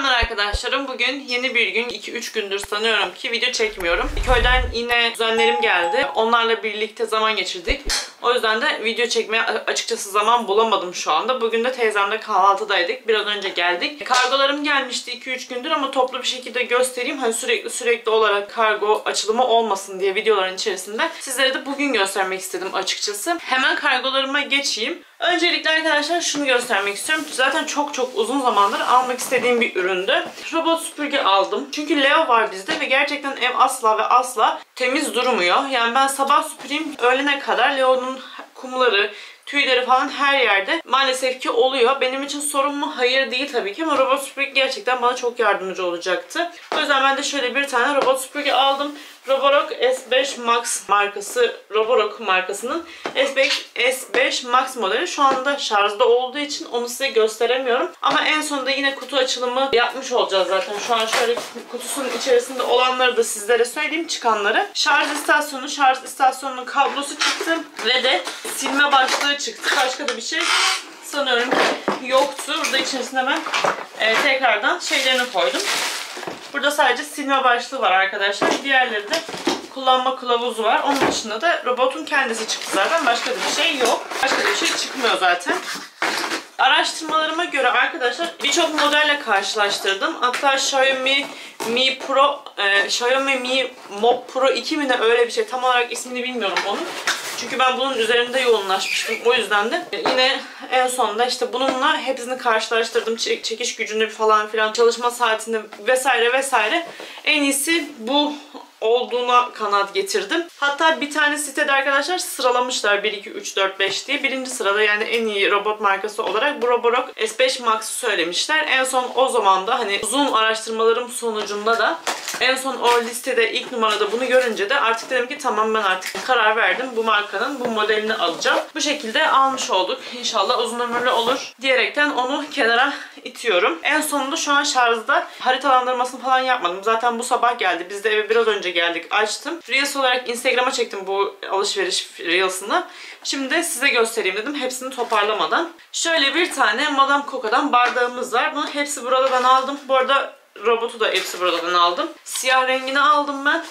Selamlar arkadaşlarım. Bugün yeni bir gün. 2-3 gündür sanıyorum ki video çekmiyorum. Köyden yine kuzenlerim geldi. Onlarla birlikte zaman geçirdik. O yüzden de video çekmeye açıkçası zaman bulamadım şu anda. Bugün de teyzemle kahvaltıdaydık. Biraz önce geldik. Kargolarım gelmişti 2-3 gündür ama toplu bir şekilde göstereyim. Hani sürekli sürekli olarak kargo açılımı olmasın diye videoların içerisinde. Sizlere de bugün göstermek istedim açıkçası. Hemen kargolarıma geçeyim. Öncelikle arkadaşlar şunu göstermek istiyorum. Zaten çok çok uzun zamandır almak istediğim bir üründü. Robot süpürge aldım. Çünkü Leo var bizde ve gerçekten ev asla ve asla temiz durmuyor. Yani ben sabah süpüreyim öğlene kadar Leo'nun kumları, tüyleri falan her yerde maalesef ki oluyor. Benim için sorun mu? Hayır değil tabii ki ama robot süpürge gerçekten bana çok yardımcı olacaktı. O yüzden ben de şöyle bir tane robot süpürge aldım. Roborock S5 Max markası, Roborock markasının S5, S5 Max modeli şu anda şarjda olduğu için onu size gösteremiyorum. Ama en sonunda yine kutu açılımı yapmış olacağız zaten. Şu an şöyle kutusunun içerisinde olanları da sizlere söyleyeyim çıkanları. Şarj istasyonu, şarj istasyonunun kablosu çıktı ve de silme başlığı çıktı. Başka da bir şey sanıyorum yoktu. Burada içerisinde ben e, tekrardan şeylerini koydum. Burada sadece silme başlığı var arkadaşlar. Diğerleri de kullanma kılavuzu var. Onun dışında da robotun kendisi çıktı zaten. Başka bir şey yok. Başka bir şey çıkmıyor zaten. Araştırmalarıma göre arkadaşlar birçok modelle karşılaştırdım. Hatta Xiaomi Mi Pro, e, Xiaomi Mi Mob Pro 2 mi ne öyle bir şey. Tam olarak ismini bilmiyorum onun. Çünkü ben bunun üzerinde yoğunlaşmıştım. O yüzden de yine en sonunda işte bununla hepsini karşılaştırdım. Çekiş gücünü falan filan, çalışma saatini vesaire vesaire. En iyisi bu olduğuna kanaat getirdim. Hatta bir tane sitede arkadaşlar sıralamışlar 1, 2, 3, 4, 5 diye. Birinci sırada yani en iyi robot markası olarak bu Roborock S5 Max'ı söylemişler. En son o zaman da hani uzun araştırmalarım sonucunda da en son o listede ilk numarada bunu görünce de artık dedim ki tamam ben artık karar verdim. Bu markanın bu modelini alacağım. Bu şekilde almış olduk. İnşallah uzun ömürlü olur diyerekten onu kenara itiyorum. En sonunda şu an şarjda haritalandırmasını falan yapmadım. Zaten bu sabah geldi. Biz de eve biraz önce geldik. Açtım. Reels olarak Instagram'a çektim bu alışveriş Reels'ını. Şimdi de size göstereyim dedim. Hepsini toparlamadan. Şöyle bir tane Madame Coco'dan bardağımız var. Bunu hepsi burada ben aldım. Bu arada robotu da hepsi buradan aldım. Siyah rengini aldım ben.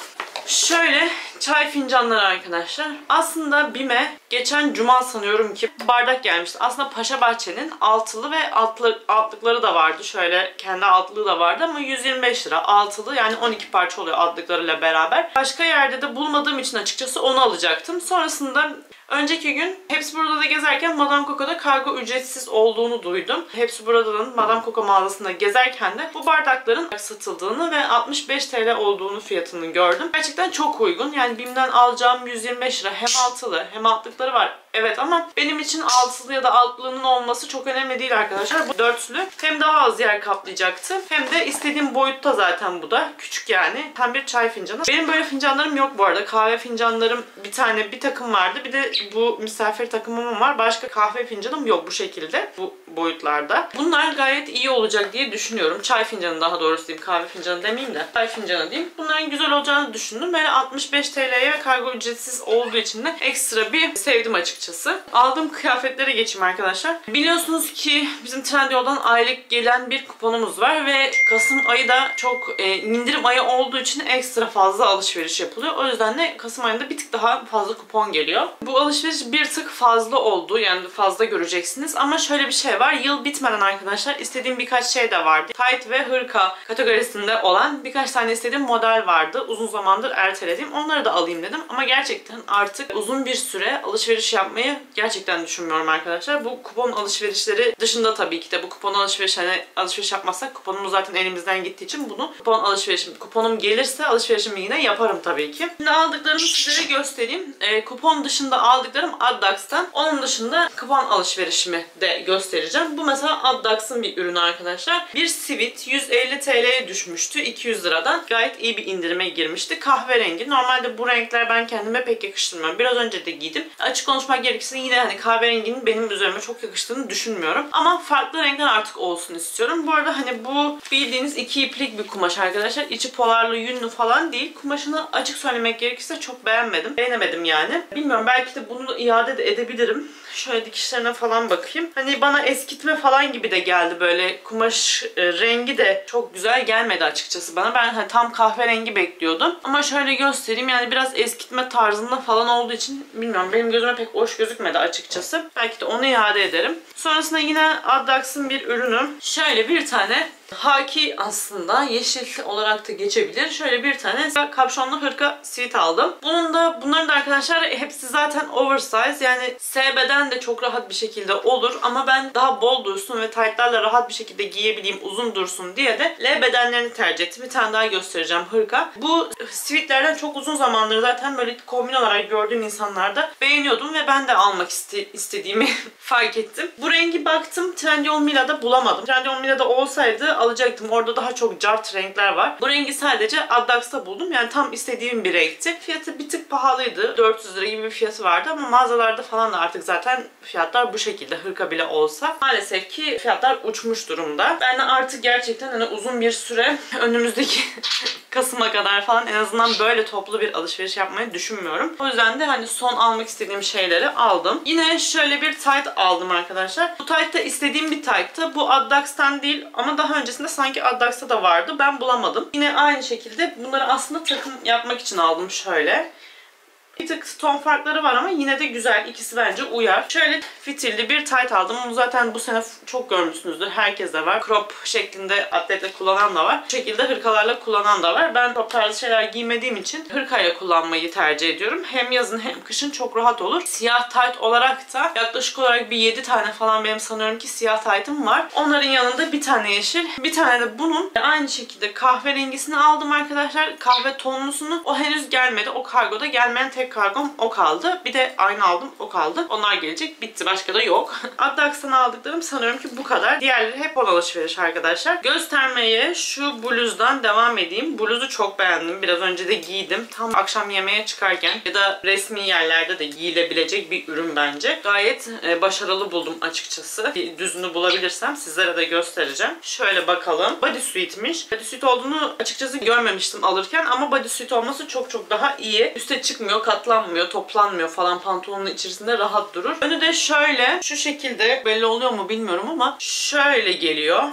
Şöyle çay fincanları arkadaşlar. Aslında BİM'e geçen cuma sanıyorum ki bardak gelmişti. Aslında Paşa Bahçe'nin altılı ve altlı, altlıkları da vardı. Şöyle kendi altlığı da vardı ama 125 lira. Altılı yani 12 parça oluyor altlıklarıyla beraber. Başka yerde de bulmadığım için açıkçası onu alacaktım. Sonrasında Önceki gün Hepsi Burada'da gezerken Madame Coco'da kargo ücretsiz olduğunu duydum. Hepsi Burada'nın Madame Coco mağazasında gezerken de bu bardakların satıldığını ve 65 TL olduğunu fiyatını gördüm. Gerçekten çok uygun. Yani BİM'den alacağım 125 lira. Hem altılı hem altlıkları var. Evet ama benim için altılı ya da altlının olması çok önemli değil arkadaşlar. Bu dörtlü hem daha az yer kaplayacaktı hem de istediğim boyutta zaten bu da. Küçük yani. Tam bir çay fincanı. Benim böyle fincanlarım yok bu arada. Kahve fincanlarım bir tane bir takım vardı. Bir de bu misafir takımım var. Başka kahve fincanım yok bu şekilde. Bu boyutlarda. Bunlar gayet iyi olacak diye düşünüyorum. Çay fincanı daha doğrusu diyeyim. Kahve fincanı demeyeyim de. Çay fincanı diyeyim. Bunların güzel olacağını düşündüm. Böyle 65 TL'ye ve kargo ücretsiz olduğu için de ekstra bir sevdim açıkçası. Aldığım kıyafetlere geçeyim arkadaşlar. Biliyorsunuz ki bizim Trendyol'dan aylık gelen bir kuponumuz var ve Kasım ayı da çok e, indirim ayı olduğu için ekstra fazla alışveriş yapılıyor. O yüzden de Kasım ayında bir tık daha fazla kupon geliyor. Bu alışveriş bir tık fazla oldu. Yani fazla göreceksiniz. Ama şöyle bir şey var. Yıl bitmeden arkadaşlar istediğim birkaç şey de vardı. Tight ve hırka kategorisinde olan birkaç tane istediğim model vardı. Uzun zamandır ertelediğim. Onları da alayım dedim. Ama gerçekten artık uzun bir süre alışveriş yapmayı gerçekten düşünmüyorum arkadaşlar. Bu kupon alışverişleri dışında tabii ki de bu kupon alışveriş hani alışveriş yapmazsak kuponumuz zaten elimizden gittiği için bunu kupon alışverişim kuponum gelirse alışverişimi yine yaparım tabii ki. Şimdi aldıklarımı size göstereyim. E, kupon dışında aldıklarım Addax'tan. Onun dışında kupon alışverişimi de göstereceğim. Bu mesela Addax'ın bir ürünü arkadaşlar. Bir sivit 150 TL'ye düşmüştü 200 liradan. Gayet iyi bir indirime girmişti. Kahverengi. Normalde bu renkler ben kendime pek yakıştırmıyorum. Biraz önce de giydim. Açık konuşmak gerekirse yine hani kahverenginin benim üzerime çok yakıştığını düşünmüyorum. Ama farklı renkler artık olsun istiyorum. Bu arada hani bu bildiğiniz iki iplik bir kumaş arkadaşlar. İçi polarlı, yünlü falan değil. Kumaşını açık söylemek gerekirse çok beğenmedim. Beğenemedim yani. Bilmiyorum belki de bunu iade de edebilirim. Şöyle dikişlerine falan bakayım. Hani bana eskitme falan gibi de geldi böyle. Kumaş e, rengi de çok güzel gelmedi açıkçası bana. Ben hani tam kahverengi bekliyordum. Ama şöyle göstereyim yani biraz eskitme tarzında falan olduğu için bilmiyorum. Benim gözüme pek hoş gözükmedi açıkçası. Belki de onu iade ederim. Sonrasında yine Addax'ın bir ürünü. Şöyle bir tane Haki aslında yeşil olarak da geçebilir. Şöyle bir tane kapşonlu hırka sweat aldım. Bunun da bunların da arkadaşlar hepsi zaten oversize. Yani S beden de çok rahat bir şekilde olur ama ben daha bol dursun ve taytlarla rahat bir şekilde giyebileyim, uzun dursun diye de L bedenlerini tercih ettim. Bir tane daha göstereceğim hırka. Bu sweatlerden çok uzun zamandır zaten böyle kombin olarak gördüğüm insanlarda beğeniyordum ve ben de almak iste istediğimi fark ettim. Bu rengi baktım Trendyol Mila'da bulamadım. Trendyol Mila'da olsaydı alacaktım. Orada daha çok cart renkler var. Bu rengi sadece Addax'ta buldum. Yani tam istediğim bir renkti. Fiyatı bir tık pahalıydı. 400 lira gibi bir fiyatı vardı ama mağazalarda falan da artık zaten fiyatlar bu şekilde hırka bile olsa. Maalesef ki fiyatlar uçmuş durumda. Ben de artık gerçekten hani uzun bir süre önümüzdeki Kasım'a kadar falan en azından böyle toplu bir alışveriş yapmayı düşünmüyorum. O yüzden de hani son almak istediğim şeyleri aldım. Yine şöyle bir tight aldım arkadaşlar. Bu tight da istediğim bir tight'tı. Bu Addax'tan değil ama daha öncesinde sanki Addax'ta da vardı. Ben bulamadım. Yine aynı şekilde bunları aslında takım yapmak için aldım şöyle. Bir tık ton farkları var ama yine de güzel. İkisi bence uyar. Şöyle fitilli bir tight aldım. Bunu zaten bu sene çok görmüşsünüzdür. Herkes de var. Crop şeklinde atletle kullanan da var. Bu şekilde hırkalarla kullanan da var. Ben crop tarzı şeyler giymediğim için hırkayla kullanmayı tercih ediyorum. Hem yazın hem kışın çok rahat olur. Siyah tight olarak da yaklaşık olarak bir 7 tane falan benim sanıyorum ki siyah tight'ım var. Onların yanında bir tane yeşil. Bir tane de bunun aynı şekilde kahverengisini aldım arkadaşlar. Kahve tonlusunu. O henüz gelmedi. O kargoda gelmeyen tek kargom o kaldı. Bir de aynı aldım o kaldı. Onlar gelecek. Bitti. Başka da yok. Addax'tan aldıklarım sanıyorum ki bu kadar. Diğerleri hep on alışveriş arkadaşlar. Göstermeye şu bluzdan devam edeyim. Bluzu çok beğendim. Biraz önce de giydim. Tam akşam yemeğe çıkarken ya da resmi yerlerde de giyilebilecek bir ürün bence. Gayet e, başarılı buldum açıkçası. Bir düzünü bulabilirsem sizlere de göstereceğim. Şöyle bakalım. Bodysuit'miş. Bodysuit olduğunu açıkçası görmemiştim alırken ama bodysuit olması çok çok daha iyi. Üste çıkmıyor, kat katlanmıyor, toplanmıyor falan pantolonun içerisinde rahat durur. Önü de şöyle şu şekilde belli oluyor mu bilmiyorum ama şöyle geliyor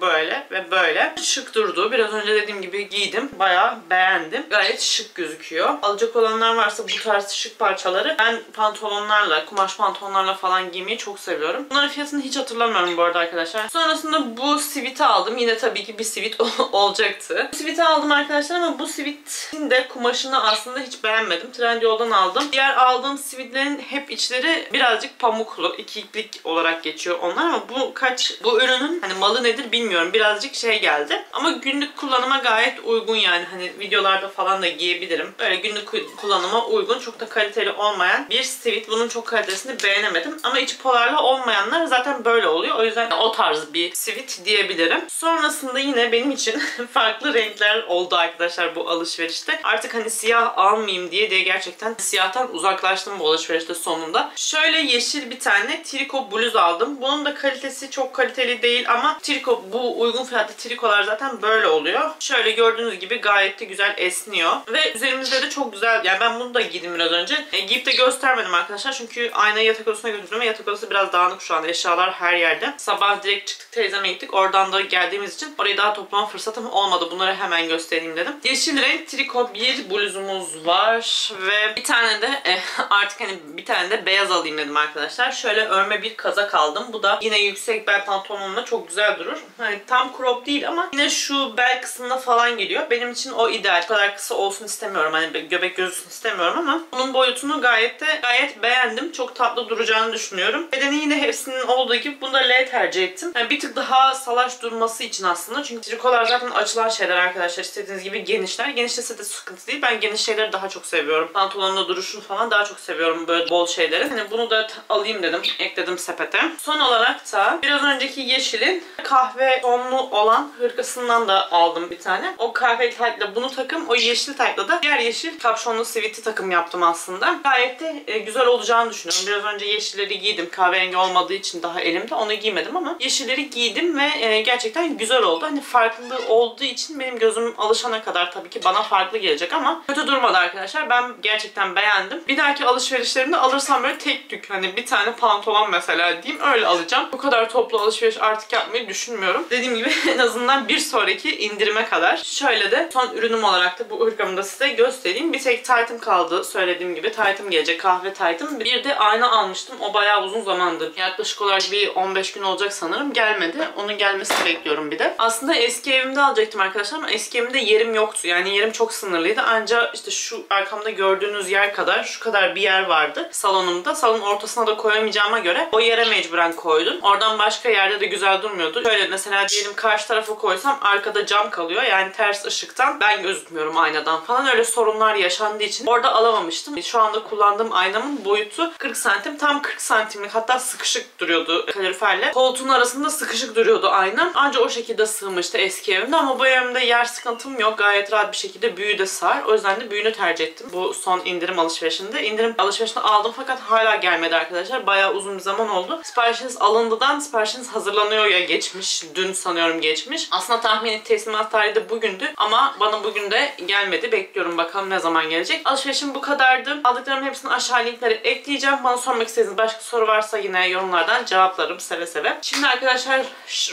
böyle ve böyle. Şık durdu. Biraz önce dediğim gibi giydim. Bayağı beğendim. Gayet şık gözüküyor. Alacak olanlar varsa bu tarz şık parçaları ben pantolonlarla, kumaş pantolonlarla falan giymeyi çok seviyorum. Bunların fiyatını hiç hatırlamıyorum bu arada arkadaşlar. Sonrasında bu siviti aldım. Yine tabii ki bir sivit olacaktı. Bu siviti aldım arkadaşlar ama bu sivitin de kumaşını aslında hiç beğenmedim. Trendyol'dan aldım. Diğer aldığım sivitlerin hep içleri birazcık pamuklu. iki iplik olarak geçiyor onlar ama bu kaç bu ürünün hani malı nedir bilmiyorum bilmiyorum. Birazcık şey geldi. Ama günlük kullanıma gayet uygun yani. Hani videolarda falan da giyebilirim. Böyle günlük kullanıma uygun. Çok da kaliteli olmayan bir sivit. Bunun çok kalitesini beğenemedim. Ama içi polarlı olmayanlar zaten böyle oluyor. O yüzden o tarz bir sivit diyebilirim. Sonrasında yine benim için farklı renkler oldu arkadaşlar bu alışverişte. Artık hani siyah almayayım diye diye gerçekten siyahtan uzaklaştım bu alışverişte sonunda. Şöyle yeşil bir tane triko bluz aldım. Bunun da kalitesi çok kaliteli değil ama triko bu bu uygun fiyatlı trikolar zaten böyle oluyor. Şöyle gördüğünüz gibi gayet de güzel esniyor. Ve üzerimizde de çok güzel. Yani ben bunu da giydim biraz önce. E, giyip de göstermedim arkadaşlar. Çünkü aynayı yatak odasına götürdüm yatak odası biraz dağınık şu anda. Eşyalar her yerde. Sabah direkt çıktık teyzeme gittik. Oradan da geldiğimiz için orayı daha toplama fırsatım olmadı. Bunları hemen göstereyim dedim. Yeşil renk triko bir bluzumuz var. Ve bir tane de e, artık hani bir tane de beyaz alayım dedim arkadaşlar. Şöyle örme bir kazak aldım. Bu da yine yüksek bel pantolonumla çok güzel durur. Hani tam crop değil ama yine şu bel kısmına falan geliyor. Benim için o ideal. Bu kadar kısa olsun istemiyorum. Hani göbek gözüksün istemiyorum ama bunun boyutunu gayet de gayet beğendim. Çok tatlı duracağını düşünüyorum. Bedeni yine hepsinin olduğu gibi bunda L tercih ettim. Yani bir tık daha salaş durması için aslında. Çünkü trikolar zaten açılan şeyler arkadaşlar. İstediğiniz gibi genişler. Genişlese de sıkıntı değil. Ben geniş şeyleri daha çok seviyorum. Pantolonla duruşunu falan daha çok seviyorum böyle bol şeyleri. Hani bunu da alayım dedim. Ekledim sepete. Son olarak da biraz önceki yeşilin kahve kahve tonlu olan hırkasından da aldım bir tane. O kahve taytla bunu takım, o yeşil taytla da diğer yeşil kapşonlu siviti takım yaptım aslında. Gayet de e, güzel olacağını düşünüyorum. Biraz önce yeşilleri giydim. Kahverengi olmadığı için daha elimde onu giymedim ama yeşilleri giydim ve e, gerçekten güzel oldu. Hani farklı olduğu için benim gözüm alışana kadar tabii ki bana farklı gelecek ama kötü durmadı arkadaşlar. Ben gerçekten beğendim. Bir dahaki alışverişlerimde alırsam böyle tek tük hani bir tane pantolon mesela diyeyim öyle alacağım. Bu kadar toplu alışveriş artık yapmayı düşünmüyorum. Dediğim gibi en azından bir sonraki indirime kadar. Şöyle de son ürünüm olarak da bu hırkamı da size göstereyim. Bir tek taytım kaldı söylediğim gibi. Taytım gelecek kahve taytım. Bir de ayna almıştım. O bayağı uzun zamandır. Yaklaşık olarak bir 15 gün olacak sanırım. Gelmedi. Onun gelmesini bekliyorum bir de. Aslında eski evimde alacaktım arkadaşlar ama eski evimde yerim yoktu. Yani yerim çok sınırlıydı. Ancak işte şu arkamda gördüğünüz yer kadar şu kadar bir yer vardı salonumda. Salonun ortasına da koyamayacağıma göre o yere mecburen koydum. Oradan başka yerde de güzel durmuyordu. Şöyle mesela diyelim karşı tarafa koysam arkada cam kalıyor. Yani ters ışıktan ben gözükmüyorum aynadan falan. Öyle sorunlar yaşandığı için orada alamamıştım. Şu anda kullandığım aynamın boyutu 40 santim. Tam 40 santimlik hatta sıkışık duruyordu kaloriferle. Koltuğun arasında sıkışık duruyordu aynam. Ancak o şekilde sığmıştı eski evimde ama bu evimde yer sıkıntım yok. Gayet rahat bir şekilde büyü de sar. O yüzden de büyüğünü tercih ettim. Bu son indirim alışverişinde. İndirim alışverişinde aldım fakat hala gelmedi arkadaşlar. Bayağı uzun bir zaman oldu. Siparişiniz alındıdan siparişiniz hazırlanıyor ya geçmiş. Dün sanıyorum geçmiş. Aslında tahmini teslimat tarihi de bugündü ama bana bugün de gelmedi. Bekliyorum bakalım ne zaman gelecek. Alışverişim bu kadardı. Aldıklarımın hepsini aşağı linklere ekleyeceğim. Bana sormak istediğiniz başka soru varsa yine yorumlardan cevaplarım seve seve. Şimdi arkadaşlar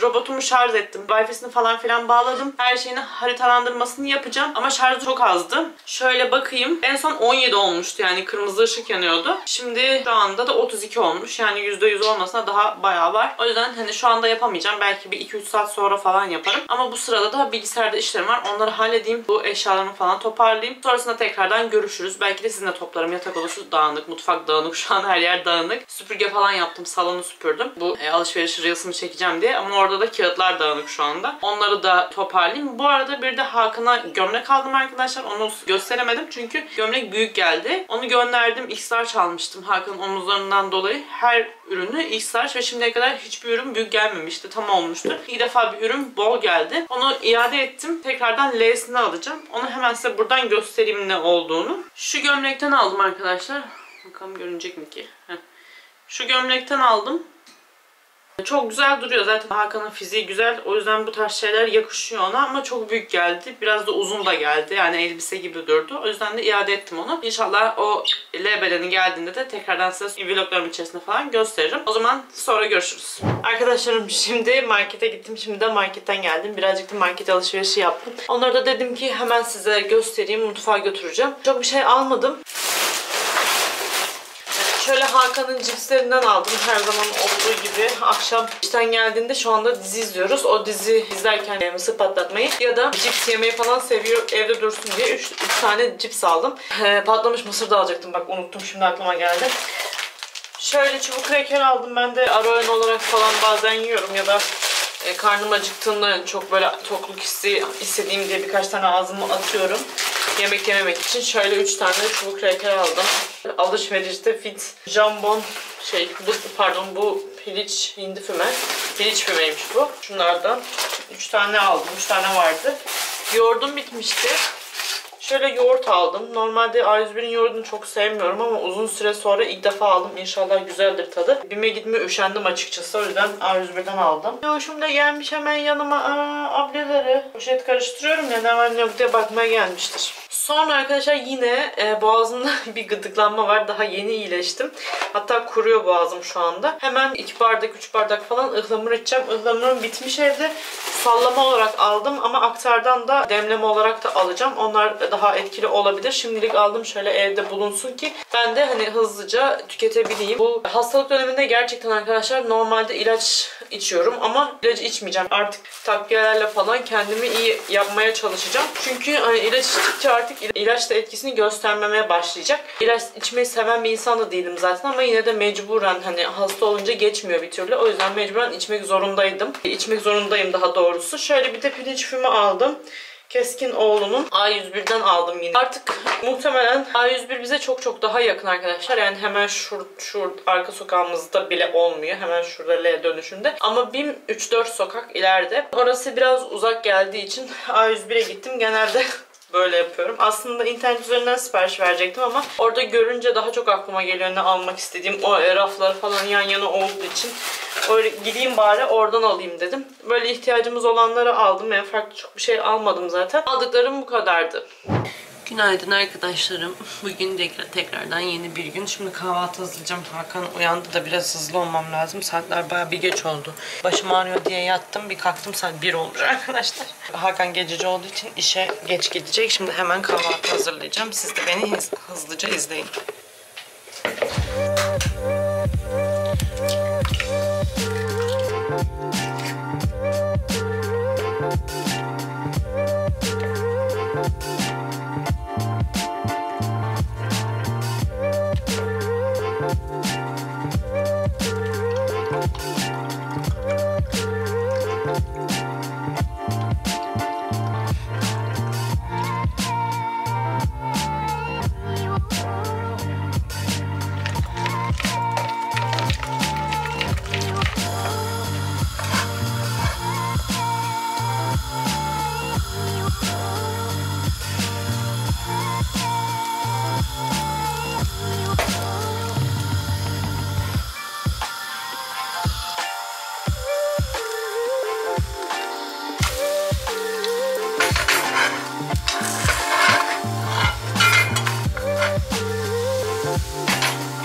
robotumu şarj ettim. Wi-Fi'sini falan filan bağladım. Her şeyini haritalandırmasını yapacağım. Ama şarjı çok azdı. Şöyle bakayım. En son 17 olmuştu yani kırmızı ışık yanıyordu. Şimdi şu anda da 32 olmuş. Yani %100 olmasına daha bayağı var. O yüzden hani şu anda yapamayacağım. Belki bir 2-3 saat sonra falan yaparım. Ama bu sırada da bilgisayarda işlerim var. Onları halledeyim. Bu eşyalarımı falan toparlayayım. Sonrasında tekrardan görüşürüz. Belki de sizinle toplarım. Yatak odası dağınık, mutfak dağınık. Şu an her yer dağınık. Süpürge falan yaptım. Salonu süpürdüm. Bu e, alışveriş reels'ımı çekeceğim diye. Ama orada da kağıtlar dağınık şu anda. Onları da toparlayayım. Bu arada bir de Hakan'a gömlek aldım arkadaşlar. Onu gösteremedim çünkü gömlek büyük geldi. Onu gönderdim. X-Large almıştım Hakan'ın omuzlarından dolayı. Her ürünü X-Large ve şimdiye kadar hiçbir ürün büyük gelmemişti. Tam olmuştu. İlk defa bir ürün bol geldi. Onu iade ettim. Tekrardan L'sini alacağım. Onu hemen size buradan göstereyim ne olduğunu. Şu gömlekten aldım arkadaşlar. Bakalım görünecek mi ki? Şu gömlekten aldım. Çok güzel duruyor. Zaten Hakan'ın fiziği güzel. O yüzden bu tarz şeyler yakışıyor ona ama çok büyük geldi. Biraz da uzun da geldi. Yani elbise gibi durdu. O yüzden de iade ettim onu. İnşallah o L bedeni geldiğinde de tekrardan size vloglarım içerisinde falan gösteririm. O zaman sonra görüşürüz. Arkadaşlarım şimdi markete gittim. Şimdi de marketten geldim. Birazcık da market alışverişi yaptım. Onları da dedim ki hemen size göstereyim. Mutfağa götüreceğim. Çok bir şey almadım Şöyle Hakan'ın cipslerinden aldım her zaman olduğu gibi. Akşam işten geldiğinde şu anda dizi izliyoruz. O dizi izlerken mısır patlatmayı ya da cips yemeyi falan seviyor evde dursun diye 3 tane cips aldım. E, patlamış mısır da alacaktım bak unuttum şimdi aklıma geldi. Şöyle çubuk kreker aldım ben de ara olarak falan bazen yiyorum ya da e, karnım acıktığında çok böyle tokluk hissi istediğim diye birkaç tane ağzıma atıyorum. Yemek yememek için şöyle 3 tane çubuk kreker aldım. Alışverişte fit jambon şey bu pardon bu piliç hindi füme. Piliç fümeymiş bu. Şunlardan 3 tane aldım. 3 tane vardı. Yoğurdum bitmişti. Şöyle yoğurt aldım. Normalde A101'in yoğurdunu çok sevmiyorum ama uzun süre sonra ilk defa aldım. İnşallah güzeldir tadı. Bime gitmeye üşendim açıkçası. O yüzden A101'den aldım. Yoğuşum da gelmiş hemen yanıma. Aa, ablaları. Poşet karıştırıyorum ya ne var ne yok diye bakmaya gelmiştir. Sonra arkadaşlar yine e, boğazımda bir gıdıklanma var. Daha yeni iyileştim. Hatta kuruyor boğazım şu anda. Hemen 2 bardak 3 bardak falan ıhlamur içeceğim. Ihlamurum bitmiş evde. Sallama olarak aldım ama aktardan da demleme olarak da alacağım. Onlar daha etkili olabilir. Şimdilik aldım şöyle evde bulunsun ki ben de hani hızlıca tüketebileyim. Bu hastalık döneminde gerçekten arkadaşlar normalde ilaç içiyorum ama ilacı içmeyeceğim. Artık takviyelerle falan kendimi iyi yapmaya çalışacağım. Çünkü hani ilaç içtikçe artık ilaç da etkisini göstermemeye başlayacak. İlaç içmeyi seven bir insan da değilim zaten ama yine de mecburen hani hasta olunca geçmiyor bir türlü. O yüzden mecburen içmek zorundaydım. İçmek zorundayım daha doğrusu. Şöyle bir de pirinç füme aldım. Keskinoğlu'nun A101'den aldım yine. Artık muhtemelen A101 bize çok çok daha yakın arkadaşlar. Yani hemen şur, şur arka sokağımızda bile olmuyor. Hemen şurada L dönüşünde. Ama BİM 3-4 sokak ileride. Orası biraz uzak geldiği için A101'e gittim. Genelde böyle yapıyorum. Aslında internet üzerinden sipariş verecektim ama orada görünce daha çok aklıma geliyor ne almak istediğim. O raflar falan yan yana olduğu için öyle gideyim bari oradan alayım dedim. Böyle ihtiyacımız olanları aldım. Yani farklı çok bir şey almadım zaten. Aldıklarım bu kadardı. Günaydın arkadaşlarım. Bugün tekrar, tekrardan yeni bir gün. Şimdi kahvaltı hazırlayacağım. Hakan uyandı da biraz hızlı olmam lazım. Saatler baya bir geç oldu. Başım ağrıyor diye yattım. Bir kalktım saat 1 olmuş arkadaşlar. Hakan gececi olduğu için işe geç gidecek. Şimdi hemen kahvaltı hazırlayacağım. Siz de beni hız, hızlıca izleyin.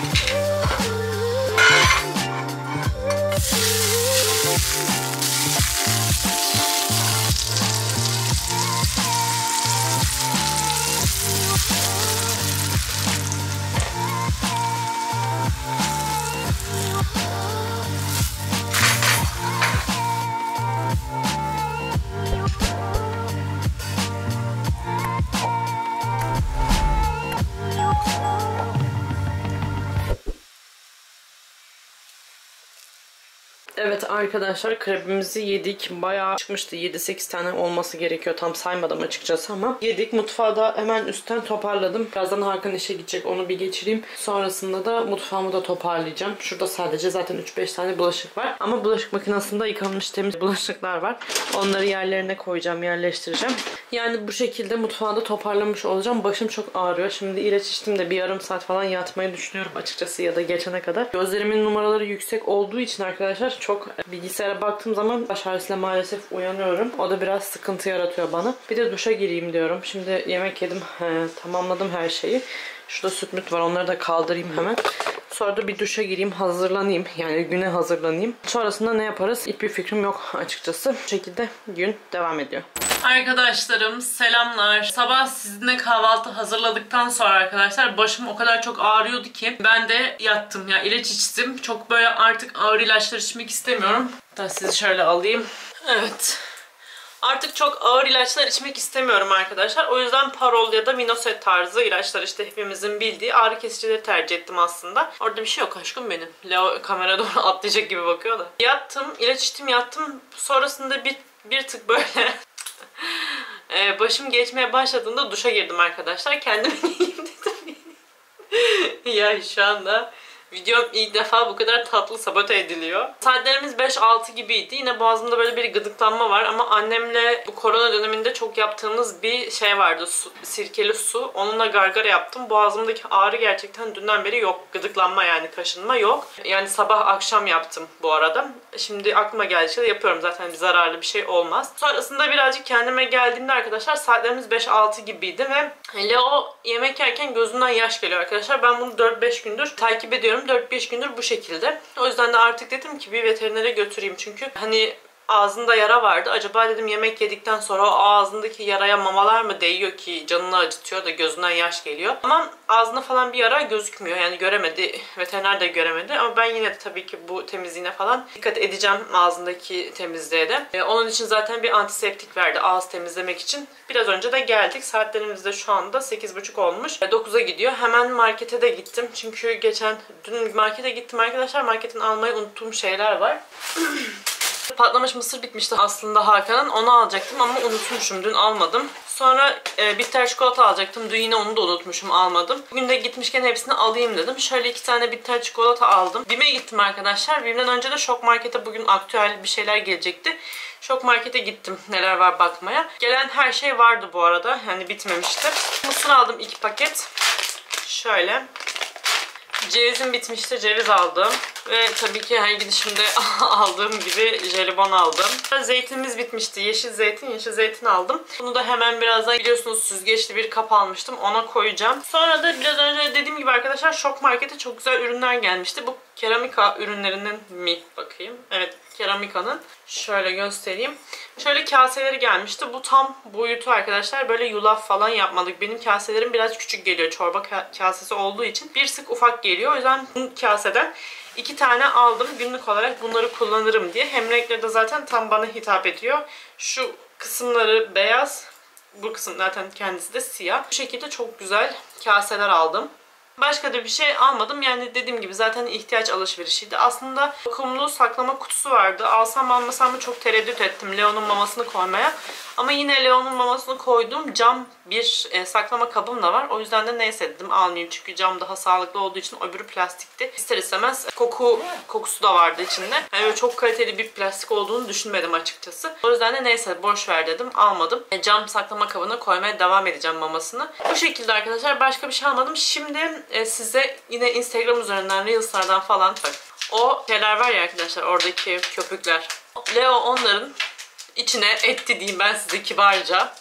Bye. Evet arkadaşlar krepimizi yedik. Bayağı çıkmıştı. 7-8 tane olması gerekiyor. Tam saymadım açıkçası ama. Yedik. Mutfağı da hemen üstten toparladım. Birazdan Hakan işe gidecek. Onu bir geçireyim. Sonrasında da mutfağımı da toparlayacağım. Şurada sadece zaten 3-5 tane bulaşık var. Ama bulaşık makinesinde yıkanmış temiz bulaşıklar var. Onları yerlerine koyacağım, yerleştireceğim. Yani bu şekilde mutfağı da toparlamış olacağım. Başım çok ağrıyor. Şimdi ilaç içtim de bir yarım saat falan yatmayı düşünüyorum açıkçası ya da geçene kadar. Gözlerimin numaraları yüksek olduğu için arkadaşlar çok bilgisayara baktığım zaman baş ağrısıyla maalesef uyanıyorum. O da biraz sıkıntı yaratıyor bana. Bir de duşa gireyim diyorum. Şimdi yemek yedim. He, tamamladım her şeyi. Şurada süt müt var. Onları da kaldırayım hemen. Sonra da bir duşa gireyim, hazırlanayım. Yani güne hazırlanayım. Sonrasında ne yaparız? Hiçbir fikrim yok açıkçası. Bu şekilde gün devam ediyor. Arkadaşlarım selamlar. Sabah sizinle kahvaltı hazırladıktan sonra arkadaşlar başım o kadar çok ağrıyordu ki ben de yattım. Ya yani ilaç içtim. Çok böyle artık ağır ilaçlar içmek istemiyorum. Da sizi şöyle alayım. Evet. Artık çok ağır ilaçlar içmek istemiyorum arkadaşlar. O yüzden Parol ya da Minoset tarzı ilaçlar işte hepimizin bildiği ağrı kesicileri tercih ettim aslında. Orada bir şey yok aşkım benim. Leo kamera doğru atlayacak gibi bakıyor da. Yattım, ilaç içtim, yattım. Sonrasında bir, bir tık böyle ee, başım geçmeye başladığında duşa girdim arkadaşlar. Kendime geleyim dedim. ya şu anda Videom ilk defa bu kadar tatlı sabote ediliyor. Saatlerimiz 5-6 gibiydi. Yine boğazımda böyle bir gıdıklanma var ama annemle bu korona döneminde çok yaptığımız bir şey vardı. Su, sirkeli su. Onunla gargara yaptım. Boğazımdaki ağrı gerçekten dünden beri yok. Gıdıklanma yani kaşınma yok. Yani sabah akşam yaptım bu arada. Şimdi aklıma geldikçe de yapıyorum. Zaten bir zararlı bir şey olmaz. Sonrasında birazcık kendime geldiğimde arkadaşlar saatlerimiz 5-6 gibiydi ve Leo yemek yerken gözünden yaş geliyor arkadaşlar. Ben bunu 4-5 gündür takip ediyorum. 4-5 gündür bu şekilde. O yüzden de artık dedim ki bir veterinere götüreyim. Çünkü hani ağzında yara vardı. Acaba dedim yemek yedikten sonra o ağzındaki yaraya mamalar mı değiyor ki canını acıtıyor da gözünden yaş geliyor. Ama ağzında falan bir yara gözükmüyor. Yani göremedi. Veteriner de göremedi. Ama ben yine de tabii ki bu temizliğine falan dikkat edeceğim ağzındaki temizliğe de. Ee, onun için zaten bir antiseptik verdi ağız temizlemek için. Biraz önce de geldik. Saatlerimiz de şu anda 8.30 olmuş. 9'a gidiyor. Hemen markete de gittim. Çünkü geçen dün markete gittim arkadaşlar. Marketin almayı unuttuğum şeyler var. Patlamış mısır bitmişti aslında Hakan'ın. Onu alacaktım ama unutmuşum. Dün almadım. Sonra e, bitter çikolata alacaktım. Dün yine onu da unutmuşum almadım. Bugün de gitmişken hepsini alayım dedim. Şöyle iki tane bitter çikolata aldım. Bim'e gittim arkadaşlar. Bim'den önce de Şok Market'e bugün aktüel bir şeyler gelecekti. Şok Market'e gittim neler var bakmaya. Gelen her şey vardı bu arada. Yani bitmemişti. Mısır aldım iki paket. Şöyle. Cevizim bitmişti. Ceviz aldım. Ve tabii ki her gidişimde aldığım gibi jelibon aldım. Zeytinimiz bitmişti. Yeşil zeytin, yeşil zeytin aldım. Bunu da hemen birazdan biliyorsunuz süzgeçli bir kap almıştım. Ona koyacağım. Sonra da biraz önce dediğim gibi arkadaşlar Şok Market'e çok güzel ürünler gelmişti. Bu keramika ürünlerinin mi bakayım. Evet keramika'nın. Şöyle göstereyim. Şöyle kaseleri gelmişti. Bu tam boyutu arkadaşlar. Böyle yulaf falan yapmadık. Benim kaselerim biraz küçük geliyor. Çorba kasesi olduğu için. Bir sık ufak geliyor. O yüzden bu kaseden iki tane aldım. Günlük olarak bunları kullanırım diye. Hem renkleri de zaten tam bana hitap ediyor. Şu kısımları beyaz. Bu kısım zaten kendisi de siyah. Bu şekilde çok güzel kaseler aldım. Başka da bir şey almadım. Yani dediğim gibi zaten ihtiyaç alışverişiydi. Aslında vakumlu saklama kutusu vardı. Alsam almasam mı çok tereddüt ettim Leon'un mamasını koymaya. Ama yine Leon'un mamasını koyduğum cam bir e, saklama kabım da var. O yüzden de neyse dedim almayayım. Çünkü cam daha sağlıklı olduğu için öbürü plastikti. İster istemez koku kokusu da vardı içinde. Yani böyle çok kaliteli bir plastik olduğunu düşünmedim açıkçası. O yüzden de neyse boş ver dedim. Almadım. E, cam saklama kabına koymaya devam edeceğim mamasını. Bu şekilde arkadaşlar başka bir şey almadım. Şimdi e, size yine Instagram üzerinden Reels'lardan falan bak. O şeyler var ya arkadaşlar oradaki köpükler. Leo onların içine etti diyeyim ben size kibarca.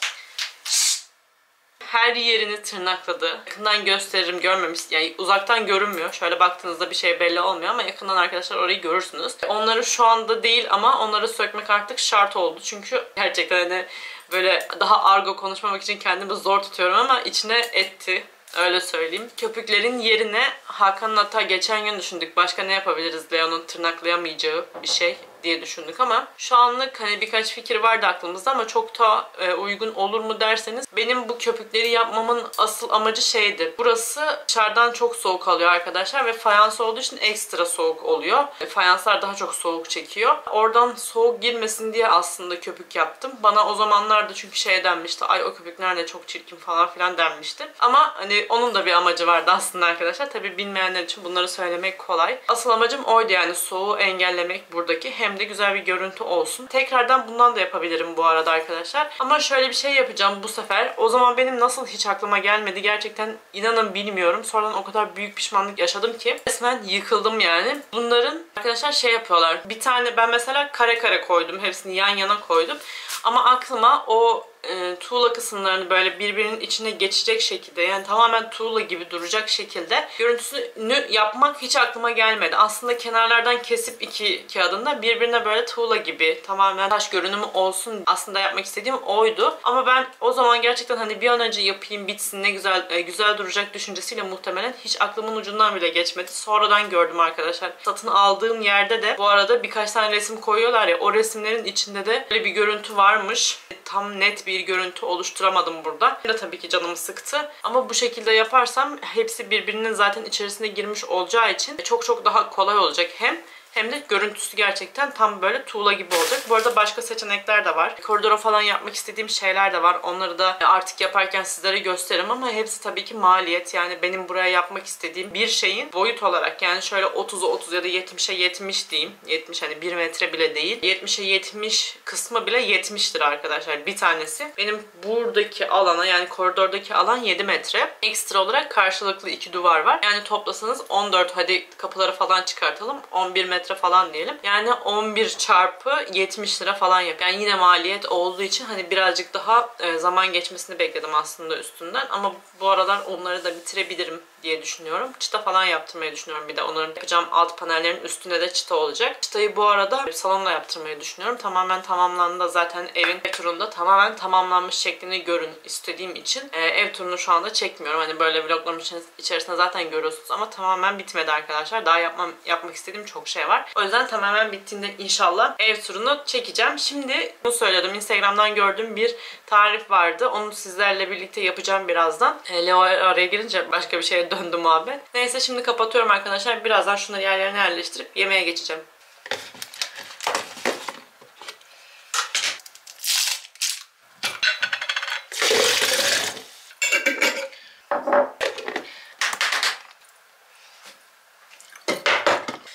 Her yerini tırnakladı. Yakından gösteririm görmemiş. Yani uzaktan görünmüyor. Şöyle baktığınızda bir şey belli olmuyor ama yakından arkadaşlar orayı görürsünüz. Onları şu anda değil ama onları sökmek artık şart oldu. Çünkü gerçekten hani böyle daha argo konuşmamak için kendimi zor tutuyorum ama içine etti. Öyle söyleyeyim. Köpüklerin yerine Hakan'ın hatta geçen gün düşündük. Başka ne yapabiliriz Leon'un tırnaklayamayacağı bir şey diye düşündük ama şu anlık hani birkaç fikir vardı aklımızda ama çok da e, uygun olur mu derseniz benim bu köpükleri yapmamın asıl amacı şeydi. Burası dışarıdan çok soğuk alıyor arkadaşlar ve fayans olduğu için ekstra soğuk oluyor. E, fayanslar daha çok soğuk çekiyor. Oradan soğuk girmesin diye aslında köpük yaptım. Bana o zamanlarda çünkü şey denmişti. Ay o köpükler ne çok çirkin falan filan denmişti. Ama hani onun da bir amacı vardı aslında arkadaşlar. Tabi bilmeyenler için bunları söylemek kolay. Asıl amacım oydu yani soğuğu engellemek buradaki. Hem hem de güzel bir görüntü olsun. Tekrardan bundan da yapabilirim bu arada arkadaşlar. Ama şöyle bir şey yapacağım bu sefer. O zaman benim nasıl hiç aklıma gelmedi gerçekten inanın bilmiyorum. Sonradan o kadar büyük pişmanlık yaşadım ki resmen yıkıldım yani. Bunların arkadaşlar şey yapıyorlar. Bir tane ben mesela kare kare koydum. Hepsini yan yana koydum. Ama aklıma o e, tuğla kısımlarını böyle birbirinin içine geçecek şekilde yani tamamen tuğla gibi duracak şekilde görüntüsünü yapmak hiç aklıma gelmedi. Aslında kenarlardan kesip iki kağıdında birbirine böyle tuğla gibi tamamen taş görünümü olsun aslında yapmak istediğim oydu. Ama ben o zaman gerçekten hani bir an önce yapayım bitsin ne güzel e, güzel duracak düşüncesiyle muhtemelen hiç aklımın ucundan bile geçmedi. Sonradan gördüm arkadaşlar. Satın aldığım yerde de bu arada birkaç tane resim koyuyorlar ya o resimlerin içinde de böyle bir görüntü varmış. Tam net bir bir görüntü oluşturamadım burada. Da tabii ki canımı sıktı. Ama bu şekilde yaparsam hepsi birbirinin zaten içerisine girmiş olacağı için çok çok daha kolay olacak hem hem de görüntüsü gerçekten tam böyle tuğla gibi olacak. Bu arada başka seçenekler de var. Koridora falan yapmak istediğim şeyler de var. Onları da artık yaparken sizlere gösteririm ama hepsi tabii ki maliyet. Yani benim buraya yapmak istediğim bir şeyin boyut olarak yani şöyle 30'a 30 ya da 70'e 70 diyeyim. 70 hani 1 metre bile değil. 70'e 70 kısmı bile 70'tir arkadaşlar bir tanesi. Benim buradaki alana yani koridordaki alan 7 metre. Ekstra olarak karşılıklı iki duvar var. Yani toplasanız 14 hadi kapıları falan çıkartalım. 11 metre metre falan diyelim. Yani 11 çarpı 70 lira falan yapıyor. Yani yine maliyet olduğu için hani birazcık daha e, zaman geçmesini bekledim aslında üstünden. Ama bu aralar onları da bitirebilirim diye düşünüyorum. Çıta falan yaptırmayı düşünüyorum. Bir de onların yapacağım alt panellerin üstünde de çıta olacak. Çıtayı bu arada salonla yaptırmayı düşünüyorum. Tamamen tamamlandı zaten evin ev turunda tamamen tamamlanmış şeklini görün istediğim için e, ev turunu şu anda çekmiyorum. Hani böyle vloglarım içerisinde zaten görüyorsunuz ama tamamen bitmedi arkadaşlar. Daha yapmam yapmak istediğim çok şey var. O yüzden tamamen bittiğinde inşallah ev turunu çekeceğim. Şimdi bunu söyledim. Instagram'dan gördüğüm bir tarif vardı. Onu sizlerle birlikte yapacağım birazdan. E, Leo araya girince başka bir şeye döndü muhabbet. Neyse şimdi kapatıyorum arkadaşlar. Birazdan şunları yerlerine yerleştirip yemeğe geçeceğim.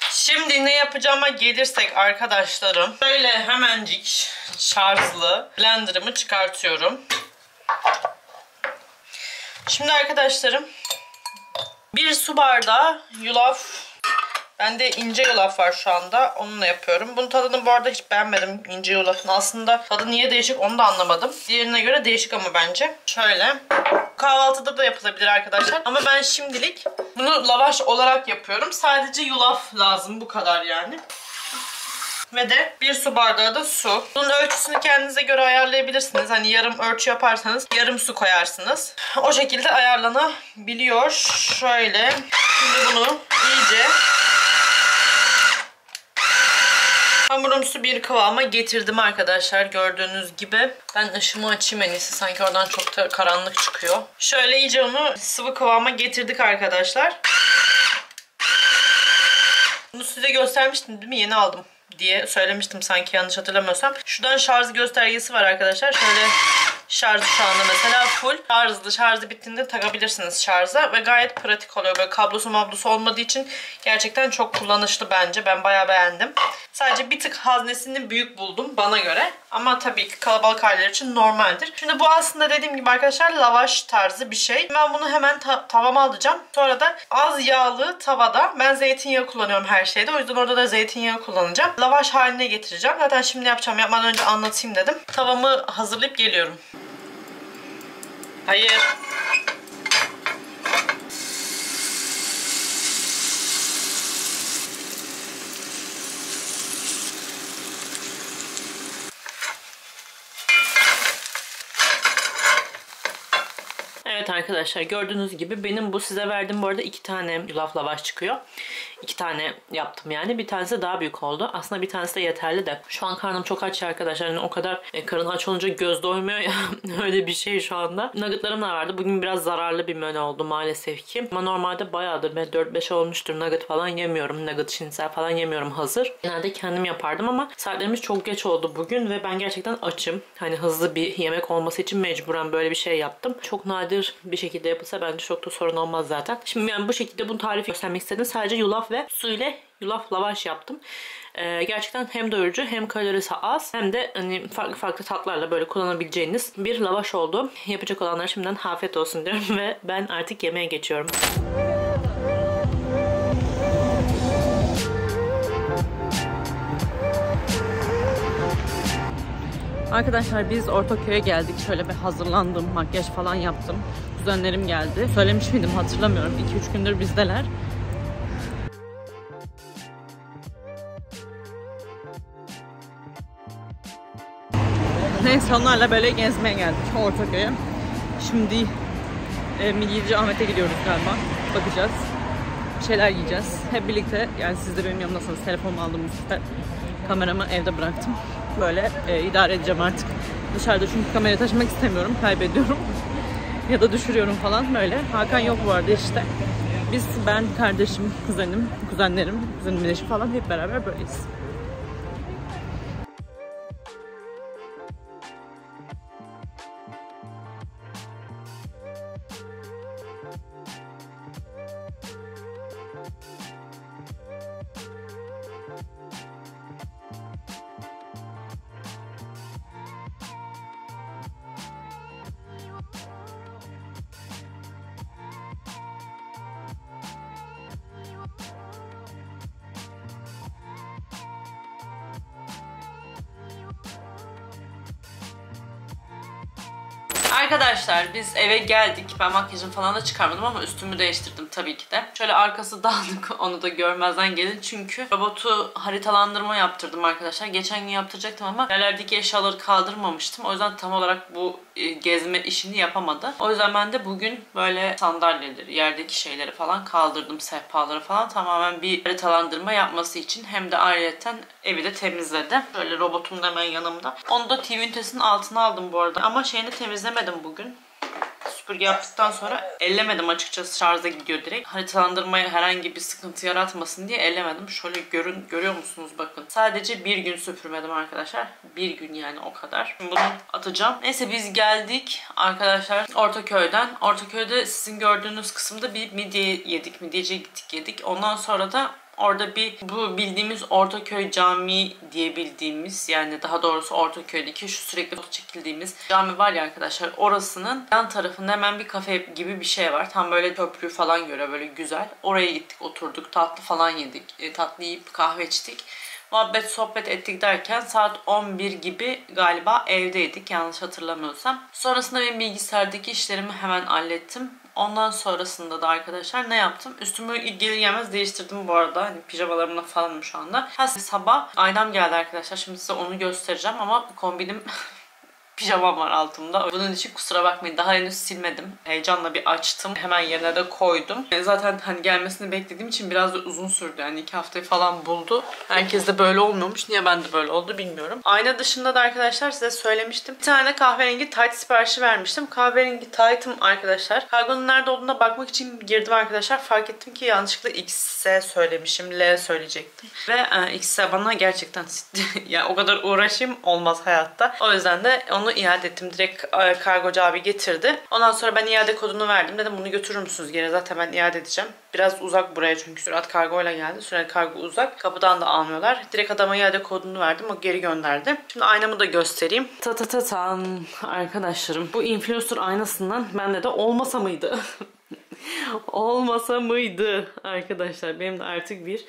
Şimdi ne yapacağıma gelirsek arkadaşlarım. Böyle hemencik şarjlı blenderımı çıkartıyorum. Şimdi arkadaşlarım bir su bardağı yulaf Bende ince yulaf var şu anda. Onunla yapıyorum. Bunun tadını bu arada hiç beğenmedim ince yulafın. Aslında tadı niye değişik onu da anlamadım. Diğerine göre değişik ama bence. Şöyle. Kahvaltıda da yapılabilir arkadaşlar. Ama ben şimdilik bunu lavaş olarak yapıyorum. Sadece yulaf lazım. Bu kadar yani. Ve de bir su bardağı da su. Bunun ölçüsünü kendinize göre ayarlayabilirsiniz. Hani yarım ölçü yaparsanız yarım su koyarsınız. O şekilde ayarlanabiliyor. Şöyle. Şimdi bunu iyice Hamurumsu bir kıvama getirdim arkadaşlar gördüğünüz gibi. Ben ışımı açayım en iyisi. Sanki oradan çok da karanlık çıkıyor. Şöyle iyice onu sıvı kıvama getirdik arkadaşlar. Bunu size göstermiştim değil mi? Yeni aldım diye söylemiştim sanki yanlış hatırlamıyorsam. Şuradan şarj göstergesi var arkadaşlar. Şöyle şarjı şu anda mesela full. Şarjlı şarjı bittiğinde takabilirsiniz şarja ve gayet pratik oluyor. Böyle kablosu mablosu olmadığı için gerçekten çok kullanışlı bence. Ben bayağı beğendim. Sadece bir tık haznesini büyük buldum bana göre. Ama tabii ki kalabalık aileler için normaldir. Şimdi bu aslında dediğim gibi arkadaşlar lavaş tarzı bir şey. Ben bunu hemen ta tavama alacağım. Sonra da az yağlı tavada ben zeytinyağı kullanıyorum her şeyde. O yüzden orada da zeytinyağı kullanacağım. Lavaş haline getireceğim. Zaten şimdi yapacağım. Yapmadan önce anlatayım dedim. Tavamı hazırlayıp geliyorum. Hayır. Evet arkadaşlar gördüğünüz gibi benim bu size verdiğim bu arada iki tane yulaf lavaş çıkıyor. İki tane yaptım yani. Bir tanesi daha büyük oldu. Aslında bir tanesi de yeterli de. Şu an karnım çok aç arkadaşlar. Yani o kadar e, karın aç olunca göz doymuyor ya. Öyle bir şey şu anda. Nuggetlarım da vardı. Bugün biraz zararlı bir menü oldu maalesef ki. Ama normalde bayağıdır. Ben 4-5 olmuştur. Nugget falan yemiyorum. Nugget şinsel falan yemiyorum hazır. Genelde kendim yapardım ama saatlerimiz çok geç oldu bugün ve ben gerçekten açım. Hani hızlı bir yemek olması için mecburen böyle bir şey yaptım. Çok nadir bir şekilde yapılsa bence çok da sorun olmaz zaten. Şimdi yani bu şekilde bunu tarifi göstermek istedim. Sadece yulaf ve su ile yulaf lavaş yaptım. Ee, gerçekten hem doyurucu hem kalorisi az hem de hani farklı farklı tatlarla böyle kullanabileceğiniz bir lavaş oldu. Yapacak olanlar şimdiden afiyet olsun diyorum ve ben artık yemeğe geçiyorum. Arkadaşlar biz Ortaköy'e geldik. Şöyle bir hazırlandım, makyaj falan yaptım. Kuzenlerim geldi. Söylemiş miydim hatırlamıyorum. 2-3 gündür bizdeler. Neyse onlarla böyle gezmeye geldik Ortaköy'e. Şimdi e, Midyeci Ahmet'e gidiyoruz galiba. Bakacağız. Bir şeyler yiyeceğiz. Hep birlikte yani siz de benim yanımdasınız. Telefonumu aldım bu sefer. Kameramı evde bıraktım. Böyle e, idare edeceğim artık. Dışarıda çünkü kamerayı taşımak istemiyorum. Kaybediyorum. ya da düşürüyorum falan böyle. Hakan yok bu arada işte. Biz, ben, kardeşim, kuzenim, kuzenlerim, kuzenimin falan hep beraber böyleyiz. Arkadaşlar biz eve geldik. Ben makyajımı falan da çıkarmadım ama üstümü değiştirdim tabii ki de. Şöyle arkası dağınık onu da görmezden gelin. Çünkü robotu haritalandırma yaptırdım arkadaşlar. Geçen gün yaptıracaktım ama yerlerdeki eşyaları kaldırmamıştım. O yüzden tam olarak bu e, gezme işini yapamadı. O yüzden ben de bugün böyle sandalyeleri, yerdeki şeyleri falan kaldırdım. Sehpaları falan tamamen bir haritalandırma yapması için hem de ayrıyeten evi de temizledi. Böyle robotum da hemen yanımda. Onu da TV ünitesinin altına aldım bu arada. Ama şeyini temizlemedim bugün süpürge yaptıktan sonra ellemedim açıkçası şarja gidiyor direkt. Haritalandırmaya herhangi bir sıkıntı yaratmasın diye ellemedim. Şöyle görün, görüyor musunuz bakın. Sadece bir gün süpürmedim arkadaşlar. Bir gün yani o kadar. Şimdi bunu atacağım. Neyse biz geldik arkadaşlar Ortaköy'den. Ortaköy'de sizin gördüğünüz kısımda bir midye yedik. Midyeciye gittik yedik. Ondan sonra da Orada bir bu bildiğimiz Ortaköy Camii diye bildiğimiz yani daha doğrusu Ortaköy'deki şu sürekli foto çekildiğimiz cami var ya arkadaşlar orasının yan tarafında hemen bir kafe gibi bir şey var. Tam böyle köprü falan göre böyle güzel. Oraya gittik oturduk tatlı falan yedik. E, tatlı yiyip kahve içtik. Muhabbet sohbet ettik derken saat 11 gibi galiba evdeydik yanlış hatırlamıyorsam. Sonrasında benim bilgisayardaki işlerimi hemen hallettim. Ondan sonrasında da arkadaşlar ne yaptım? Üstümü gelir gelmez değiştirdim bu arada. Hani pijamalarımla falanım şu anda. Ha, sabah aynam geldi arkadaşlar. Şimdi size onu göstereceğim ama kombinim pijamam var altımda. Bunun için kusura bakmayın. Daha henüz silmedim. Heyecanla bir açtım. Hemen yerine de koydum. E, Zaten hani gelmesini beklediğim için biraz da uzun sürdü. Yani iki haftayı falan buldu. Herkes de böyle olmuyormuş. Niye ben de böyle oldu bilmiyorum. Ayna dışında da arkadaşlar size söylemiştim. Bir tane kahverengi tight siparişi vermiştim. Kahverengi tight'ım arkadaşlar. Kargonun nerede olduğuna bakmak için girdim arkadaşlar. Fark ettim ki yanlışlıkla X'e söylemişim. L söyleyecektim. Ve X'e bana gerçekten ya o kadar uğraşayım olmaz hayatta. O yüzden de onu iade ettim. Direkt e, kargocu abi getirdi. Ondan sonra ben iade kodunu verdim. Dedim bunu götürür müsünüz geri? Zaten ben iade edeceğim. Biraz uzak buraya çünkü sürat kargoyla geldi. Sürat kargo uzak. Kapıdan da almıyorlar. Direkt adama iade kodunu verdim. O geri gönderdi. Şimdi aynamı da göstereyim. Ta ta ta tan arkadaşlarım. Bu influencer aynasından bende de olmasa mıydı? olmasa mıydı arkadaşlar? Benim de artık bir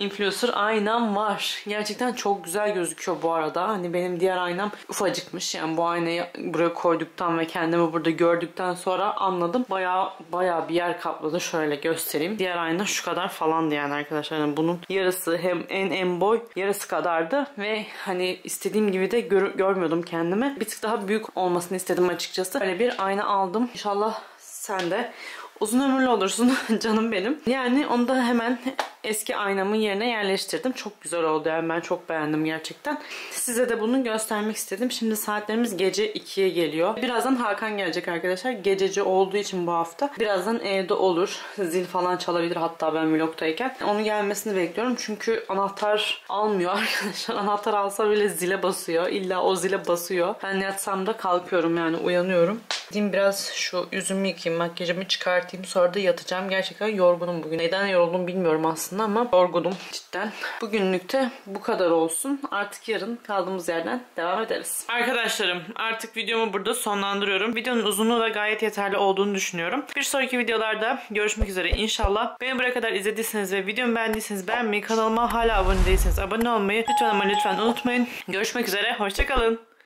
influencer aynam var. Gerçekten çok güzel gözüküyor bu arada. Hani benim diğer aynam ufacıkmış. Yani bu aynayı buraya koyduktan ve kendimi burada gördükten sonra anladım. Baya baya bir yer kapladı. Şöyle göstereyim. Diğer ayna şu kadar falandı yani arkadaşlar. Yani bunun yarısı hem en en boy yarısı kadardı ve hani istediğim gibi de gör- görmüyordum kendimi. Bir tık daha büyük olmasını istedim açıkçası. Böyle bir ayna aldım. İnşallah sen de uzun ömürlü olursun canım benim. Yani onu da hemen eski aynamın yerine yerleştirdim. Çok güzel oldu yani ben çok beğendim gerçekten. Size de bunu göstermek istedim. Şimdi saatlerimiz gece 2'ye geliyor. Birazdan Hakan gelecek arkadaşlar. Gececi olduğu için bu hafta. Birazdan evde olur. Zil falan çalabilir hatta ben vlogtayken. Onun gelmesini bekliyorum. Çünkü anahtar almıyor arkadaşlar. Anahtar alsa bile zile basıyor. İlla o zile basıyor. Ben yatsam da kalkıyorum yani uyanıyorum. Gideyim biraz şu yüzümü yıkayayım, makyajımı çıkartayım. Sonra da yatacağım. Gerçekten yorgunum bugün. Neden yoruldum bilmiyorum aslında ama yorgunum cidden. Bugünlük de bu kadar olsun. Artık yarın kaldığımız yerden devam ederiz. Arkadaşlarım artık videomu burada sonlandırıyorum. Videonun uzunluğu da gayet yeterli olduğunu düşünüyorum. Bir sonraki videolarda görüşmek üzere inşallah. Beni buraya kadar izlediyseniz ve videomu beğendiyseniz beğenmeyi, kanalıma hala abone değilseniz abone olmayı lütfen ama lütfen unutmayın. Görüşmek üzere, hoşçakalın.